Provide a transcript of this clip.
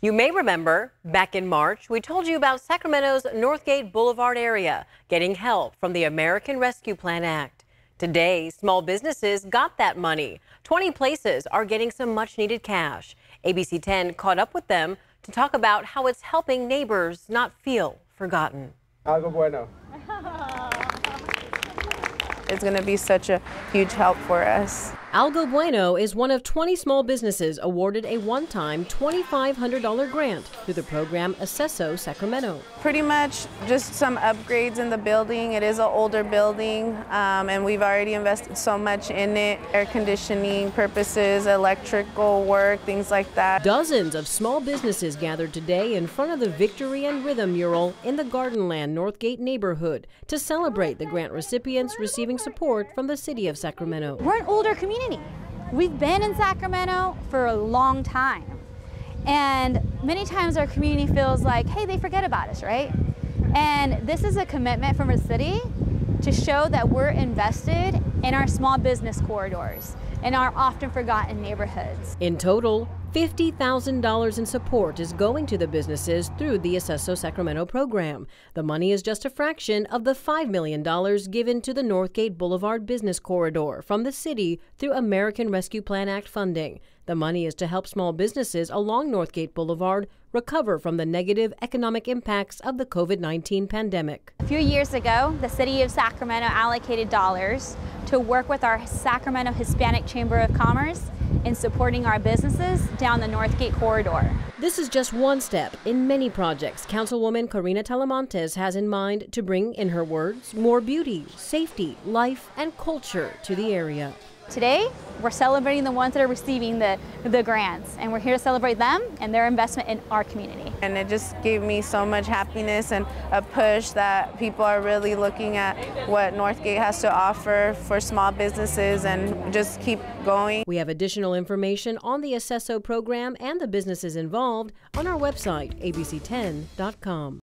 You may remember back in March, we told you about Sacramento's Northgate Boulevard area getting help from the American Rescue Plan Act. Today, small businesses got that money. 20 places are getting some much needed cash. ABC 10 caught up with them to talk about how it's helping neighbors not feel forgotten. Algo bueno. It's going to be such a huge help for us. Algo Bueno is one of 20 small businesses awarded a one time $2,500 grant through the program Acceso Sacramento. Pretty much just some upgrades in the building. It is an older building, um, and we've already invested so much in it air conditioning purposes, electrical work, things like that. Dozens of small businesses gathered today in front of the Victory and Rhythm mural in the Gardenland Northgate neighborhood to celebrate the grant recipients receiving support from the city of Sacramento. We're an older community. We've been in Sacramento for a long time. And many times our community feels like, hey, they forget about us, right? And this is a commitment from a city to show that we're invested in our small business corridors in our often forgotten neighborhoods. In total, $50,000 in support is going to the businesses through the Acceso Sacramento program. The money is just a fraction of the $5 million given to the Northgate Boulevard Business Corridor from the city through American Rescue Plan Act funding. The money is to help small businesses along Northgate Boulevard recover from the negative economic impacts of the COVID 19 pandemic. A few years ago, the city of Sacramento allocated dollars to work with our Sacramento Hispanic Chamber of Commerce in supporting our businesses down the Northgate corridor. This is just one step in many projects Councilwoman Karina Talamantes has in mind to bring, in her words, more beauty, safety, life, and culture to the area. Today, we're celebrating the ones that are receiving the, the grants, and we're here to celebrate them and their investment in our community. And it just gave me so much happiness and a push that people are really looking at what Northgate has to offer for small businesses and just keep going. We have additional information on the Acceso program and the businesses involved on our website, abc10.com.